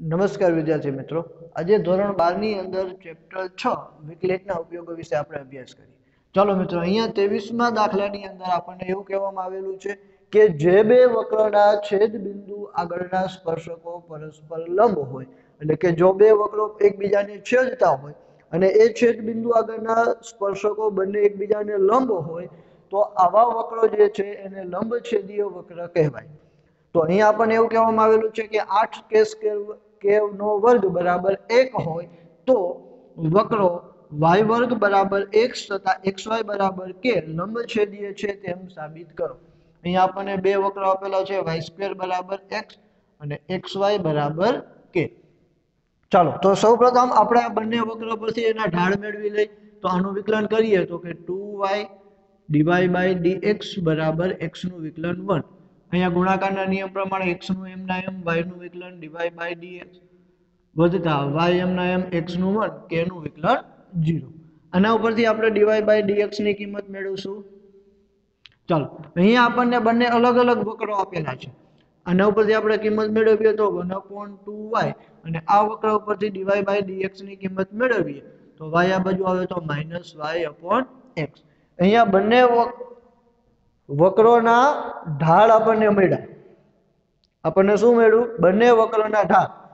નમસ્કાર વિદ્યાર્થી મિત્રો. આજે ધોરણ બારની અંદર ચેપ્ટર છ વિકલેટના ઉપયોગો વિશે આપણે અભ્યાસ કરીએ. ચાલો મિત્રો, અહીંયા ત્રેવીસમાં દાખલાની અંદર આપણને એવું કહેવામાં આવેલું છે કે જે બે વક્રના છેદ બિંદુ આગળના સ્પર્શકો પરસ્પર લંબ હોય, એટલે કે જો બે વક્રો એકબીજાને છેદતા હોય અને એ છેદ બિંદુ આગળના સ્પર્શકો બંને એકબીજાને લંબ હોય, તો આવા વક્રો જે છે એને લંબ છેદીય વક્ર કહેવાય. તો અહીંયા આપણને એવું કહેવામાં આવેલું છે કે આઠ કે સ્કેર કે નો વર્ગ બરાબર એક હોય તો વક્રો વાય વર્ગ બરાબર એક્સ તથા એક્સ વાય બરાબર કે લંબછેદીય છે તેમ સાબિત કરો. અહીંયા આપણને બે વક્રો આપેલા છે, વાય સ્ક્વેર બરાબર એક્સ અને એક્સ વાય બરાબર કે. ચાલો, તો સૌપ્રથમ આપણે આ બંને વક્ર પરથી એના ઢાળ મેળવી લઈ. તો આનું વિકલન કરીએ તો કે two Y D Y by D X બરાબર એક્સનું વિકલન વન. અહીંયા ગુણાકારના નિયમ પ્રમાણે x નું m ના m, y નું વિકલન dy બાય dx વધતા y m ના m x નું 1 k નું વિકલન 0 આના ઉપરથી આપણે dy બાય dx ની કિંમત મેળવશું. ચાલો, અહીંયા આપણને બંને અલગ અલગ વક્રો આપેલા છે. આના ઉપરથી આપણે કિંમત મેળવીએ તો 1/2y અને આ વક્ર ઉપરથી dy બાય dx ની કિંમત મેળવીએ તો y આ બાજુ આવે તો -y/x અહીંયા બંને વક્રોના ઢાળ આપણને મળ્યા. આપણને શું મળ્યું? બંને વક્રોના ઢાળ.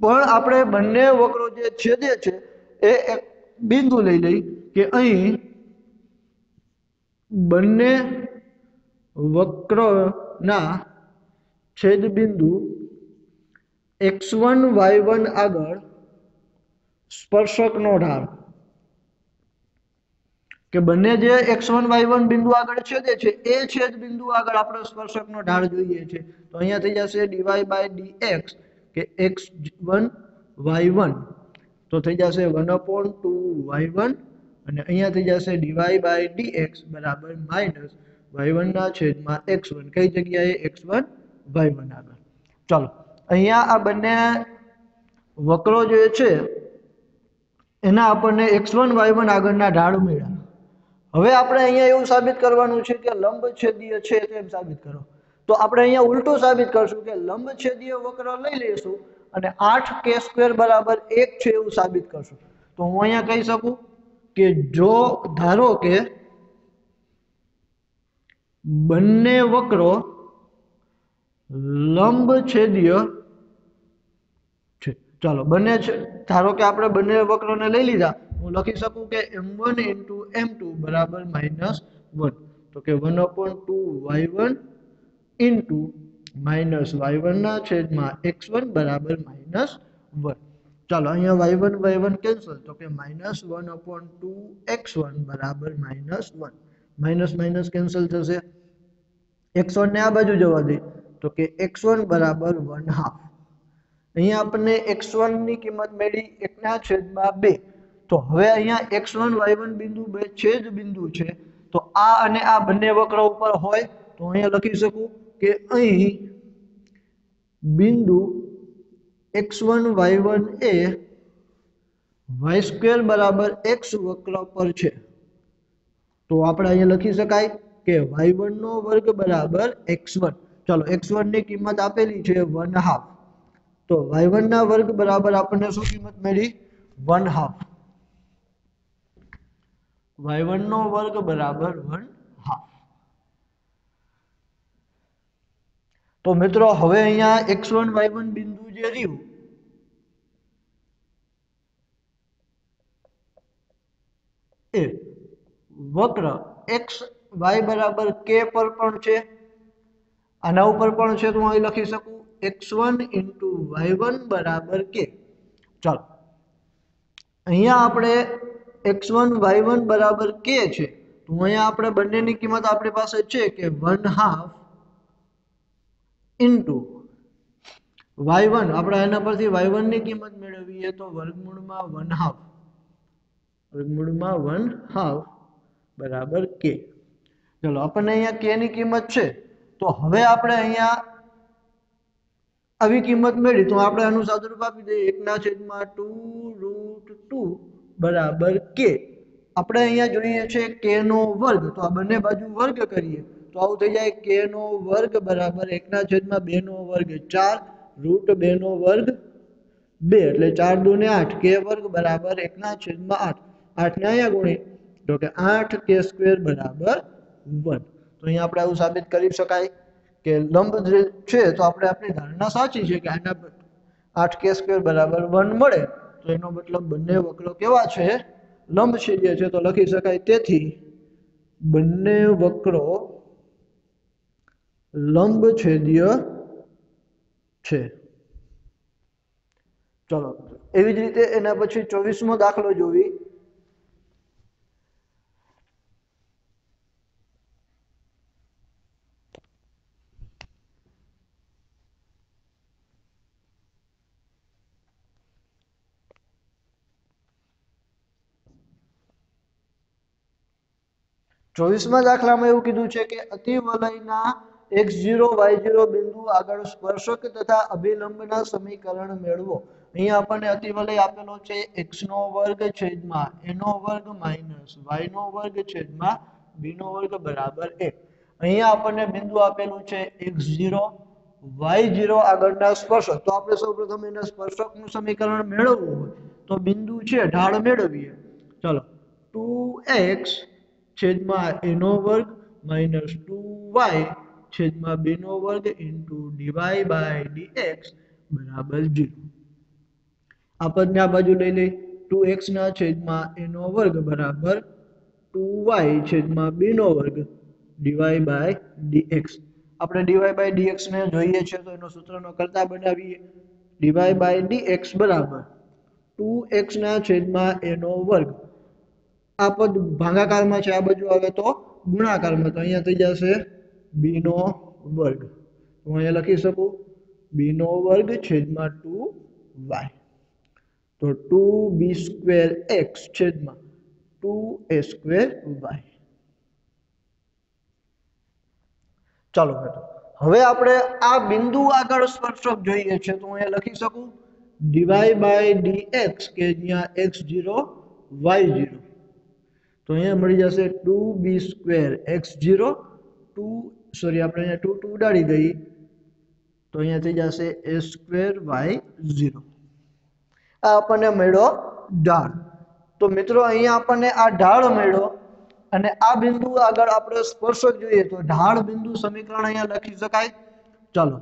પણ આપણે બંને વક્રો જે છેદે છે, એ એક બિંદુ લઈ લઈ કે અહીં બંને વક્રોના છેદ બિંદુ એક્સ વન વાય વન આગળ સ્પર્શકનો ઢાળ. કે બંને જે એક્સ વન વાય વન બિંદુ આગળ છેદે છે, એ છેદ બિંદુ આગળ આપણે સ્પર્શકનો ઢાળ જોઈએ છે. તો અહીંયા થઈ જશે D Y by D X કે એક્સ વન વાય વન તો થઈ જશે one upon two Y one અને અહીંયા થઈ જશે D Y by D X બરાબર માઇનસ વાય વનના છેદમાં એક્સ વન કઈ જગ્યાએ? એક્સ વન વાય વન આગળ. ચાલો, અહીંયા આ બંને વક્રો જે છે, એના આપણને એક્સ વન વાય વન આગળના ઢાળ મળ્યા હવે આપણે અહીંયા એવું સાબિત કરવાનું છે કે લંબછેદીય છે તેમ સાબિત કરો. તો આપણે અહીંયા ઉલટું સાબિત કરશું કે લંબછેદીય વક્ર લઈ લઈશું અને આઠ કે સ્ક્વેર બરાબર એક છે એવું સાબિત કરશું. તો હું અહીંયા કહી શકું કે જો ધારો કે બંને વક્રો લંબછેદીય છે. ચાલો, બંને ધારો કે આપણે બંને વક્રોને લઈ લીધા હું લખી શકું કે M one into M two બરાબર માઇનસ વન તો કે one upon two Y one into minus Y વનના છેદમાં એક્સ વન બરાબર માઇનસ વન ચાલો અહીંયા Y one Y one cancel તો કે minus one upon two X one બરાબર minus one minus minus cancel થશે. એક્સ વનને આ બાજુ જવા દે. તો કે એક્સ વન બરાબર વન હાફ અહીંયા આપણને એક્સની કિંમત મેળવી. એકના છેદમાં બે. તો હવે અહીંયા એક્સ વન, વાય વન બિંદુ બે છેદ બિંદુ છે. તો આ અને આ બંને વક્ર ઉપર હોય તો અહીંયા લખી શકું કે અહીં બિંદુ એક્સ વન, વાય વન એ વાય સ્ક્વેર બરાબર એક્સ વક્ર પર છે. તો આપણે અહીંયા લખી શકાય કે વાય વનનો વર્ગ બરાબર એક્સ વન. ચાલો, એક્સ વનની કિંમત આપેલી છે વન હાફ. તો વાય વનના વર્ગ બરાબર આપણને શું કિંમત મળી? One half. વાય વન નો વર્ગ બરાબર વન હાફ. તો મિત્રો, હવે અહીંયા એક્સ વન વાય વન બિંદુ જે રહ્યું, એ વક્ર એક્સ વાય બરાબર કે પર પણ છે. આના ઉપર પણ છે, તો હું અહીં લખી શકું, X one into Y one બરાબર કે. ચાલો, અહીંયા આપણે એક્સ વન વાય વન બરાબર કે છે? તો અહીંયા આપણે બંનેની કિંમત આપણી પાસે છે કે one half into Y one. આપણે એના પરથી વાય વનની કિંમત મેળવીએ તો વર્ગમૂળમાં વન હાફ. વર્ગમૂળમાં વન હાફ બરાબર કે. ચલો, આપણને અહીંયા કે ની કિંમત છે. તો હવે આપણે અહીંયા આવી કિંમત મેળવી. તો આપણે આનું સાદુરૂપ આપી દઈએ. એકના છેદમાં ટુ રૂટ ટુ બરાબર કે આપણે અહીંયા જોઈએ છે કે નો વર્ગ, તો આ બંને બાજુ વર્ગ કરીએ, તો આવું થઈ જાય કે નો વર્ગ બરાબર એકના છેદમાં બે નો વર્ગ ચાર રૂટ બે નો વર્ગ બે, એટલે ચાર દુ ને આઠ, કે વર્ગ બરાબર એકના છેદમાં આઠ. આઠ ને અહીંયા ગુણી, તો કે આઠ કે સ્ક્વેર બરાબર વન. તો અહીંયા આપણે આવું સાબિત કરી શકાય કે લંબ છે, તો આપણે આપણી ધારણા સાચી છે કે આના આઠ કે સ્ક્વેર બરાબર વન મળે. તો એનો મતલબ બંને વક્રો કેવા છે? લંબછેદ્ય છે તો લખી શકાય તેથી બંને વક્રો લંબછેદીય છે. ચલો, એવી જ રીતે એના પછી ચોવીસમો દાખલો જોવી. ચોવીસમા દાખલામાં એવું કીધું છે કે અતિવલયના એક્સ ઝીરો વાય ઝીરો બિંદુ આગળ સ્પર્શક તથા અભિલંબના સમીકરણ મેળવો. અહીંયા આપણને અતિવલય આપેલો છે એક્સ નો વર્ગ છેદમાં એનો વર્ગ માઇનસ વાય નો વર્ગ છેદમાં બી નો વર્ગ બરાબર એક. અહીંયા આપણને બિંદુ આપેલું છે એક્સ ઝીરો વાય ઝીરો આગળના સ્પર્શક. તો આપણે સૌપ્રથમ એના સ્પર્શકનું સમીકરણ મેળવવું હોય તો બિંદુ છે ઢાળ મેળવીએ. ચલો. ટુ એક્સ છેદમાં એનો વર્ગ માઇનસ ટુ વાય છેદમાં બેનો વર્ગ into D Y by D X બરાબર જીરો. આપણને આ બાજુ લઈ લઈ ટુ એક્સના છેદમાં એનો વર્ગ બરાબર ટુ વાય છેદમાં બેનો વર્ગ D Y by D X. આપણે ડીવાય બાય ડી એક્સને જોઈએ છે તો એનો સૂત્રનો કરતા બનાવીએ. D Y by D X બરાબર ટુ એક્સના છેદમાં એનો વર્ગ આ પદ ભાગાકારમાં છે, આ બાજુ આવે તો ગુણાકારમાં, તો અહીંયા થઈ જશે બી નો વર્ગ. હું અહીંયા લખી શકું, બી નો વર્ગ છેદમાં ટુ વાય. તો ટુ બી સ્ક્વેર એક્સ છેદમાં ટુ એ સ્ક્વેર વાય. ચાલો બેટા હવે આપણે આ બિંદુ આગળ સ્પર્શક જોઈએ છે, તો હું અહીંયા લખી શકું ડીવાય બાય ડી એક્સ કે જ્યાં એક્સ જીરો વાય જીરો તો અહીંયા મળી જશે two B square, X zero two, sorry, આપણે અહીંયા ટુ ટુ ઉડાડી દઈએ. તો અહીંયા થઈ જશે એ સ્ક્વેર વાય ઝીરો. આ આપણને મળ્યો ઢાળ. તો મિત્રો, અહીંયા આપણને આ ઢાળ મળ્યો અને આ બિંદુ આગળ આપણે સ્પર્શક જોઈએ તો ઢાળ બિંદુ સમીકરણ અહીંયા લખી શકાય. ચાલો.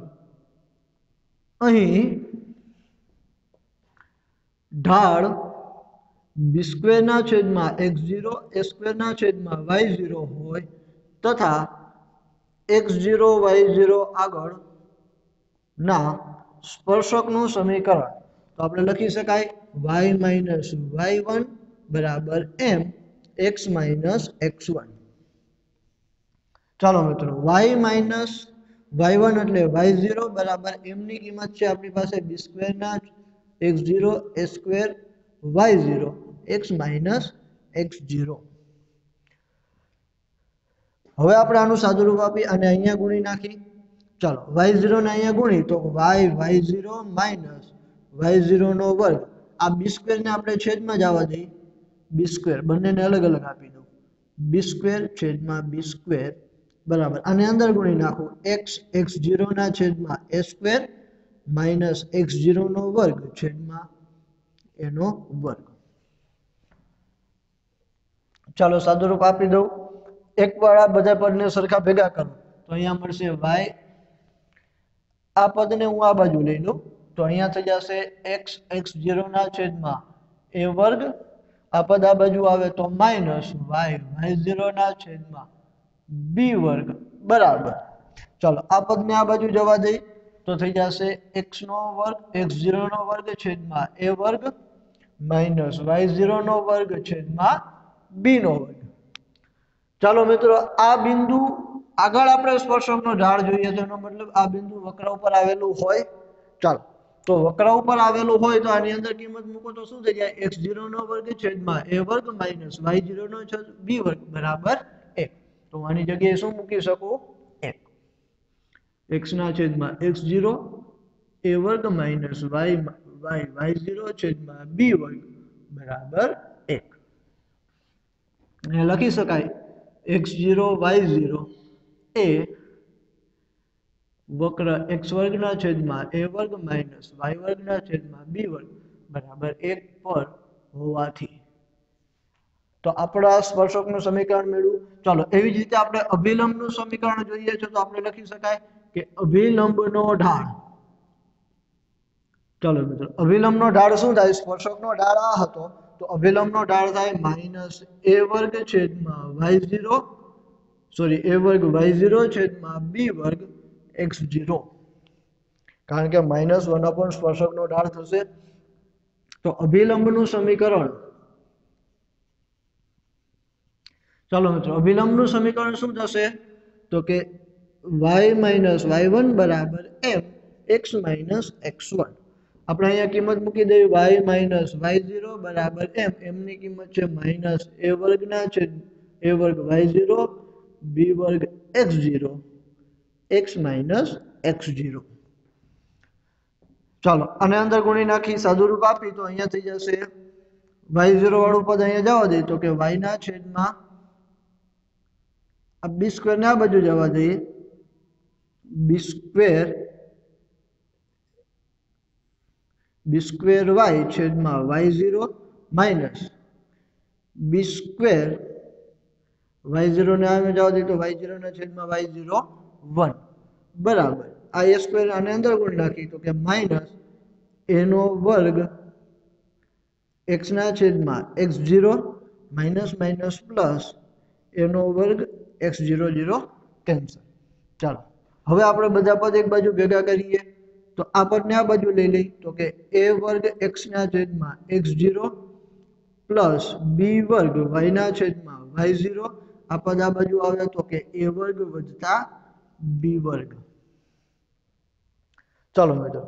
અહીં ઢાળ બી સ્ક્વેરના છેદમાં એક્સ ઝીરો, એ સ્ક્વેરના છેદમાં વાય ઝીરો હોય તથા એક્સ ઝીરો, વાય ઝીરો આગળના સ્પર્શકનું સમીકરણ. તો આપણે લખી શકાય વાય માઇનસ વાય વન બરાબર m x minus x one. ચાલો મિત્રો, વાય માઇનસ વાય વન એટલે વાય ઝીરો બરાબર એમની કિંમત છે આપણી પાસે બી સ્ક્વેરના x zero, a square y zero. X minus x zero. હવે આપણે આનું સાદુરૂપ આપી અને અહીંયા ગુણી નાખી. ચાલો, વાય ઝીરો ને અહીંયા ગુણી તો y y zero minus y zero નો વર્ગ. આ બી સ્ક્વેરને આપણે છેદમાં જ આવવા દઈએ. બી સ્ક્વેર, બંનેને અલગ અલગ આપી દઉં. બી સ્ક્વેર છેદમાં બી સ્ક્વેર, બરાબર. આને અંદર ગુણી નાખું. એક્સ એક્સ ઝીરોના છેદમાં એ સ્ક્વેર માઇનસ એક્સ ઝીરોનો વર્ગ છેદમાં એનો વર્ગ. ચાલો સાદુરૂપ આપી દઉં. એક આ બધા પદને સરખા ભેગા કરું. તો અહીંયા મળશે વાય આ પદને હું આ બાજુ લઈ લઉં. તો અહીંયા થઈ જશે એક્સ એક્સ ઝીરોના છેદમાં એ વર્ગ. આ પદ આ બાજુ આવે તો માઇનસ વાય વાય ઝીરોના છેદમાં બી વર્ગ. બરાબર. ચાલો, આ પદને આ બાજુ જવા દઈ. તો થઈ જશે એક્સ નો વર્ગ એક્સ ઝીરોનો વર્ગ છેદમાં એ વર્ગ. માઇનસ વાય ઝીરોનો વર્ગ છેદમાં બી નો ચાલો મિત્રો, આ બિંદુ આગળ આપણે સ્પર્શકનો ઢાળ જોઈએ તો એનો મતલબ આ બિંદુ વક્ર ઉપર આવેલું હોય. ચાલો, તો વક્ર ઉપર આવેલું હોય તો આની અંદર કિંમત મૂકો તો શું થઈ જાય? એક્સ જીરો નો વર્ગ છેદમાં એ વર્ગ માઇનસ વાય ઝીરો નો છેદ બી વર્ગ બરાબર એક. તો આની જગ્યાએ શું મૂકી શકું? એક. એક્સ ના છેદમાં એક્સ જીરો, એ વર્ગ minus y y y zero છેદમાં બી વર્ગ બરાબર લખી શકાય. એક્સ ઝીરો વાય ઝીરો એ વક્ર એક્સ વર્ગના છેદમાં એ વર્ગ માઇનસ વાય વર્ગના છેદમાં બી વર્ગ બરાબર એક પર હોવાથી. તો આપણા સ્પર્શકનું સમીકરણ મેળવું. ચાલો, એવી જ રીતે આપણે અભિલંબનું સમીકરણ જોઈએ છે તો આપણે લખી શકાય કે અભિલંબનો ઢાળ. ચાલો મિત્રો, અભિલંબનો ઢાળ શું થાય? સ્પર્શકનો ઢાળ આ હતો. તો અભિલંબનો ઢાળ થાય માઇનસ એ વર્ગ છેદમાં વાય ઝીરો સોરી એ વર્ગ વાય ઝીરો છેદમાં બી વર્ગ એક્સ ઝીરો કારણ કે માઇનસ વન અપોન સ્પર્શકનો ઢાળ થશે તો અભિલંબનું સમીકરણ ચાલો મિત્રો અભિલંબનું સમીકરણ શું થશે તો કે વાય માઇનસ વાય વન બરાબર m x minus x one આપણે અહીંયા કિંમત મૂકી દઈએ, વાય માઇનસ, વાય ઝીરો બરાબર એમ. એમની કિંમત છે માઇનસ એ વર્ગના છે, એ વર્ગ વાય ઝીરો, બી વર્ગ x zero. X minus x zero. ચાલો અને અંદર ગુણી નાખી, સાદુરૂપ આપી, તો અહીંયા થઈ જશે. વાય ઝીરો વાળું પદ અહીંયા જવા દઈએ, તો કે વાયના છેદમાં આ બી સ્ક્વેર ને આ બાજુ જવા દઈએ. B square b square y છેદમાં y zero minus b square y ઝીરોને આમે જવા દઈએ તો વાય ઝીરોના છેદમાં વાય ઝીરો વન. બરાબર. આ એ સ્ક્વેર આને અંદર ગુણ નાખી તો કે માઇનસ એનો વર્ગ એક્સના છેદમાં x zero minus minus plus એનો વર્ગ એક્સ ઝીરો ઝીરો કેન્સલ. ચાલો. હવે આપણે બધા પદ એક બાજુ ભેગા કરીએ. તો આપણને આ બાજુ લઈ લઈ તો કે એ વર્ગ એક્સના છેદમાં એક્સ ઝીરો પ્લસ બી વર્ગ વાયના છેદમાં વાય ઝીરો આ પદ આ બાજુ આવે તો કે એ વર્ગ વધતા બી વર્ગ. ચાલો મિત્રો,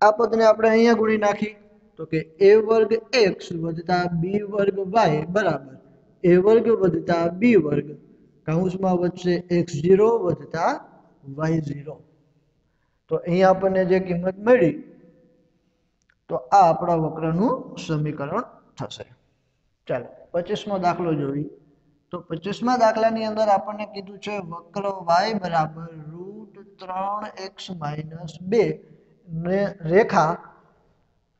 આ પદને આપણે અહીંયા ગુણી નાખી તો કે એ વર્ગ એક્સ વધતા બી વર્ગ વાય બરાબર. એ વર્ગ વધતા બી વર્ગ. કૌંસમાં વધશે એક્સ ઝીરો વધતા વાય ઝીરો તો અહીંયા આપણને જે કિંમત મળી, તો આ આપણા વક્રનું સમીકરણ થશે. ચાલો, પચીસમો દાખલો જોઈ તો પચીસમા દાખલાની અંદર આપણને કીધું છે, વક્ર વાય બરાબર રૂટ ત્રણ એક્સ માઇનસ બે, ને રેખા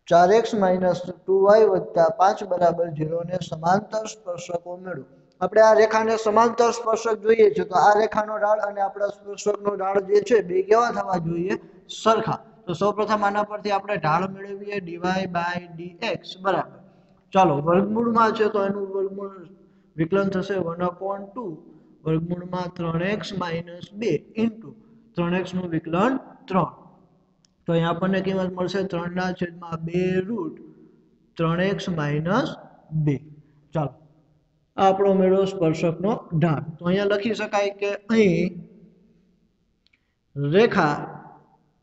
ચાર એક્સ માઇનસ ટુ વાય વત્તા પાંચ બરાબર ઝીરોને સમાંતર સ્પર્શકો મેળવો. આપણે આ રેખાને સમાંતર સ્પર્શક જોઈએ છે, તો આ રેખાનો ઢાળ અને આપણા સ્પર્શકનો ઢાળ જે છે, બે કેવા થવા જોઈએ? સરખા. તો સૌપ્રથમ આના પરથી આપણે ઢાળ મેળવીએ ડીવાય બાય ડી એક્સ બરાબર. ચાલો, વર્ગમૂળમાં છે, તો એનું વર્ગમૂળ વિકલન થશે વન અપોન ટુ, વર્ગમૂળમાં ત્રણ એક્સ માઇનસ બે ઇન્ટુ ત્રણ એક્સનું વિકલન ત્રણ. તો અહીંયા આપણને કિંમત મળશે ત્રણના છેદમાં બે રૂટ ત્રણ એક્સ માઇનસ બે. ચાલો. આપણો મેળો સ્પર્શકનો ઢાળ. તો અહીંયા લખી શકાય કે અહીં રેખા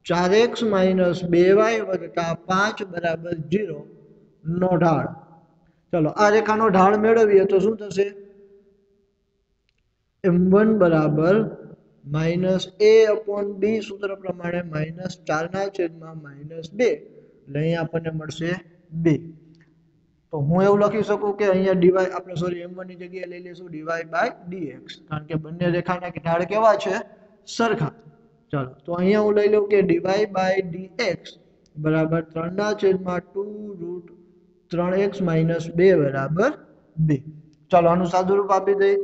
ચાર એક્સ માઇનસ બે વાય વત્તા પાંચ બરાબર જીરો નો ઢાળ. ચલો, આ રેખાનો ઢાળ મેળવીએ તો શું થશે? એમ વન બરાબર માઇનસ એ અપોન બી સૂત્ર પ્રમાણે માઇનસ ચારના છેદમાં માઇનસ બે. એટલે અહીંયા આપણને મળશે બે. તો હું એવું લખી શકું કે અહીંયા ડીવાય આપણે સોરી એમ વનની જગ્યાએ લઈ લઈશું ડીવાય બાય ડીએક્સ કારણ કે બંને રેખાના ઢાળ કેવા છે? સરખા. ચાલો, તો અહીંયા હું લઈ લઉં કે ડીવાય બાય ડીએક્સ બરાબર ત્રણના છેદમાં ટુ રૂટ ત્રણ એક્સ માઇનસ બે બરાબર બે. ચાલો, આનું સાદું રૂપ આપી દઈએ.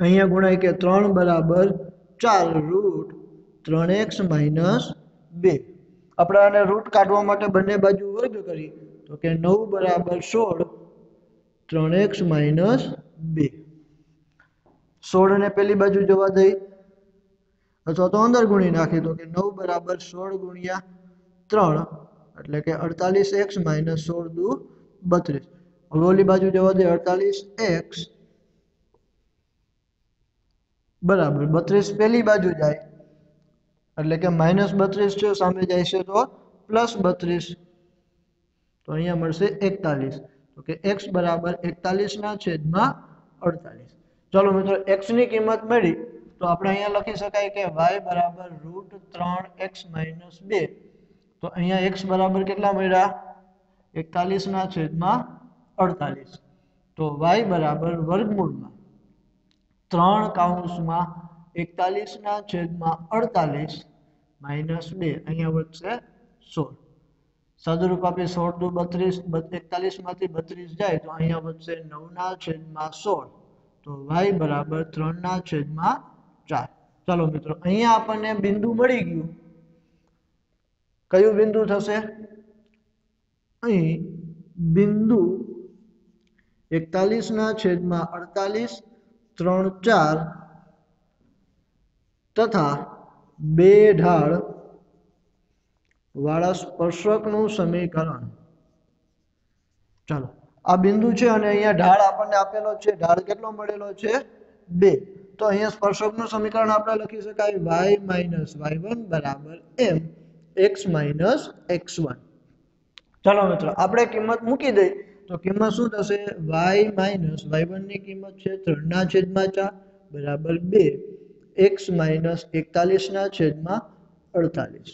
અહીંયા ગુણાય કે ત્રણ બરાબર ચાર રૂટ ત્રણ એક્સ માઇનસ બે. આપણે આને રૂટ કાઢવા માટે બંને બાજુ વર્ગ કરી તો કે નવ બરાબર સોળ ત્રણ એક્સ માઇનસ બે સોળ ને પેલી બાજુ જવા દઈ અથવા તો અંદર ગુણી નાખી તો કે નવ બરાબર સોળ ગુણ્યા ત્રણ એટલે કે અડતાલીસ એક્સ માઇનસ સોળ દુ બત્રીસ હવે ઓલી બાજુ જવા દે અડતાલીસ એક્સ બરાબર બત્રીસ પેલી બાજુ જાય એટલે કે માઇનસ બત્રીસ છે સામે જાય છે તો પ્લસ બત્રીસ તો અહીંયા મળશે એકતાલીસ. તો કે એક્સ બરાબર એકતાલીસના છેદમાં અડતાલીસ. ચલો મિત્રો, એક્સની કિંમત મળી, તો આપણે અહીંયા લખી શકાય કે વાય બરાબર રૂટ ત્રણ એક્સ માઇનસ બે. તો અહીંયા એક્સ બરાબર કેટલા મળ્યા? એકતાલીસના છેદમાં અડતાલીસ. તો વાય બરાબર વર્ગમૂળમાં ત્રણ કાઉન્સમાં એકતાલીસના છેદમાં અડતાલીસ માઇનસ બે. અહીંયા વધશે સોળ. સાદુરૂપ આપી સોળ દુ બત્રીસ એકતાલીસમાંથી બત્રીસ જાય તો અહીંયા વધશે નવના છેદમાં સોળ. તો વાય બરાબર ત્રણના છેદમાં ચાર. ચાલો મિત્રો, અહીંયા આપણને બિંદુ મળી ગયું. કયું બિંદુ થશે? અહીં બિંદુ એકતાલીસના છેદમાં અડતાલીસ, ત્રણ ચાર, તથા બે ઢાળ વાળા સ્પર્શકનું સમીકરણ. ચાલો, આ બિંદુ છે અને અહીંયા ઢાળ આપણને આપેલો છે. ઢાળ કેટલો મળેલો છે? બે. તો અહીંયા સ્પર્શકનું સમીકરણ આપણે લખી શકાય. વાય માઇનસ વાય વન બરાબર m x minus x one ચાલો મિત્રો, આપણે કિંમત મૂકી દઈ તો કિંમત શું થશે? વાય માઇનસ વાય વનની કિંમત છે ત્રણના છેદમાં ચાર બરાબર બે. એક્સ માઇનસ એકતાલીસના છેદમાં અડતાલીસ.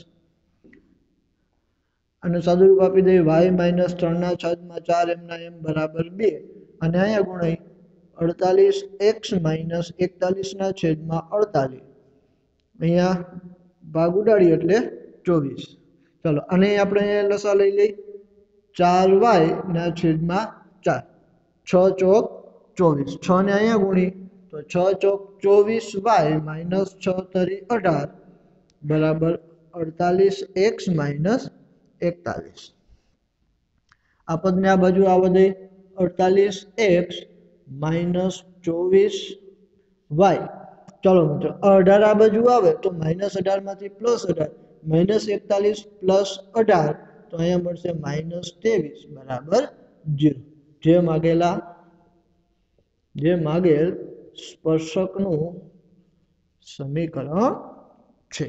અને સાદુરૂપ આપી દઈએ વાય માઇનસ ત્રણના છદમાં ચાર એમના એમ બરાબર બે. અને અહીંયા ગુણાય અડતાલીસ એક્સ માઇનસ એકતાલીસના છેદમાં અડતાલીસ. અહીંયા ભાગ ઉડાડી એટલે ચોવીસ. ચલો, અને આપણે લસા લઈ લઈ. ચાર વાયના છેદમાં ચાર. છ ચોક ચોવીસ. છ ને અહીંયા ગુણી તો છ ચોક ચોવીસ વાય માઇનસ છ તરી અઢાર. બરાબર અડતાલીસ એક્સ માઇનસ એકતાલીસ. આ પદને આ બાજુ આ વધે અડતાલીસ એક્સ માઇનસ ચોવીસ વાય. ચાલો મિત્રો, અઢાર આ બાજુ આવે તો માઇનસ અઢારમાંથી પ્લસ અઢાર. માઇનસ એકતાલીસ પ્લસ અઢાર તો અહીંયા મળશે માઇનસ ત્રેવીસ. બરાબર જીરો. જે માગેલા, જે માગેલ સ્પર્શકનું સમીકરણ છે.